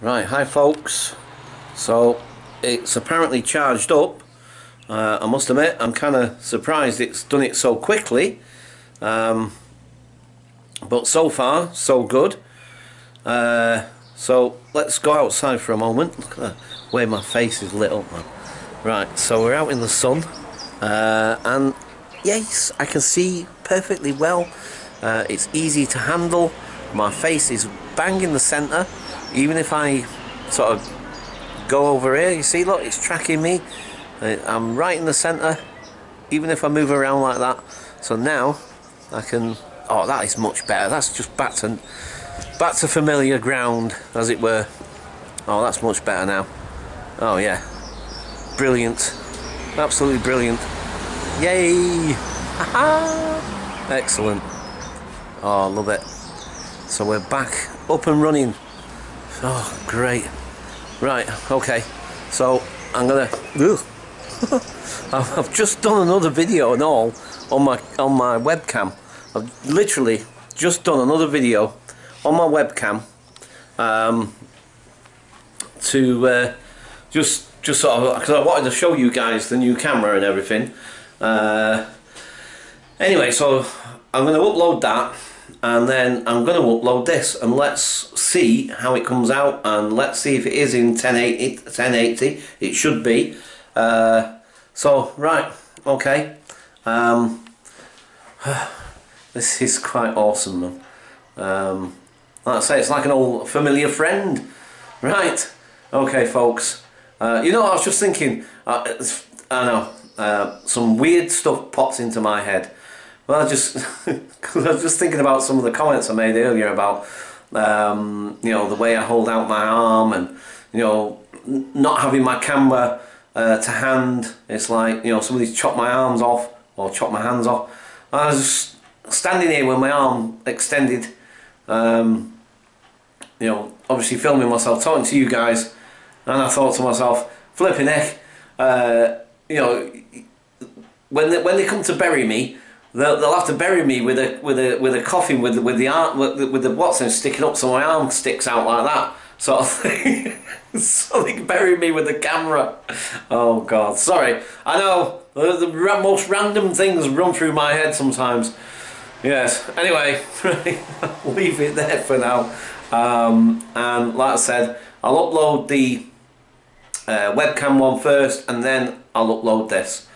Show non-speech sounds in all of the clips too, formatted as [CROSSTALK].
Right, hi folks. So it's apparently charged up. Uh, I must admit, I'm kind of surprised it's done it so quickly. Um, but so far, so good. Uh, so let's go outside for a moment. Look at way my face is lit up, man. Right, so we're out in the sun, uh, and yes, I can see perfectly well. Uh, it's easy to handle. My face is bang in the centre. Even if I sort of go over here, you see, look, it's tracking me. I'm right in the centre. Even if I move around like that. So now I can. Oh, that is much better. That's just back to back to familiar ground, as it were. Oh, that's much better now. Oh yeah, brilliant, absolutely brilliant. Yay! Excellent. Oh, love it. So we're back up and running. Oh, great. Right, okay. So I'm gonna. [LAUGHS] I've just done another video and all on my on my webcam. I've literally just done another video on my webcam um, to uh, just just sort of because I wanted to show you guys the new camera and everything. Uh, anyway, so I'm going to upload that and then I'm going to upload this and let's see how it comes out and let's see if it is in 1080 1080 it should be. Uh, so right okay. Um, [SIGHS] this is quite awesome man um, like I say it's like an old familiar friend. Right okay folks. Uh, you know I was just thinking uh, I know uh, some weird stuff pops into my head well, I just [LAUGHS] cause I was just thinking about some of the comments I made earlier about um, you know the way I hold out my arm and you know not having my camera uh, to hand. It's like you know somebody's chopped my arms off or chopped my hands off. I was just standing here with my arm extended. Um, you know, obviously filming myself, talking to you guys, and I thought to myself, flipping heck, uh, you know, when they, when they come to bury me, They'll, they'll have to bury me with a with a with a coffin with with the arm with the, Watson sticking up so my arm sticks out like that sort of thing. so they can bury me with the camera. Oh God, sorry. I know the, the most random things run through my head sometimes. Yes. Anyway, [LAUGHS] leave it there for now. Um, and like I said, I'll upload the uh, webcam one first, and then I'll upload this.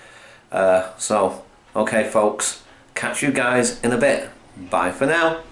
Uh, so, okay, folks. Catch you guys in a bit. Bye for now.